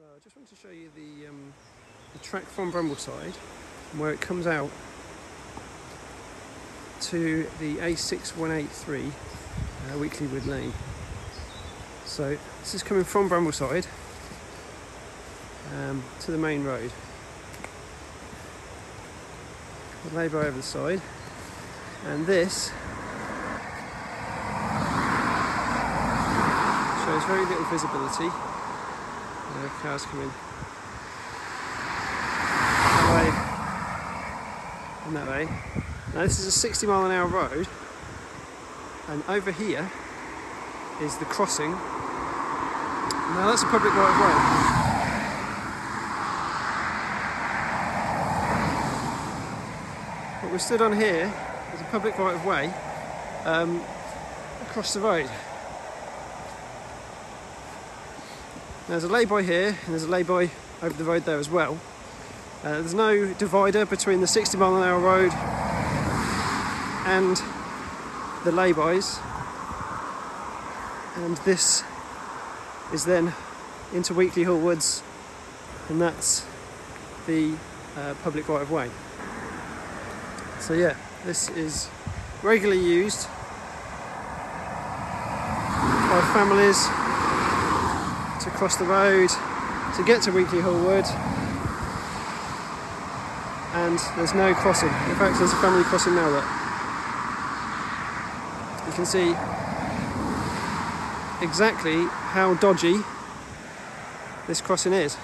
So I just wanted to show you the, um, the track from Brambleside and where it comes out to the A6183 uh, Weekley Wood Lane. So this is coming from Brambleside um, to the main road. The over the side and this shows very little visibility cars come in that way and that way. Now this is a 60 mile an hour road and over here is the crossing. Now that's a public right of way. What we're stood on here is a public right of way um, across the road. There's a lay-by here and there's a lay-by over the road there as well. Uh, there's no divider between the 60 mile an hour road and the lay-bys. And this is then into Weekley Hall Woods and that's the uh, public right of way. So yeah, this is regularly used by families to cross the road to get to Weekley Hall Wood and there's no crossing. In fact there's a family crossing now that you can see exactly how dodgy this crossing is.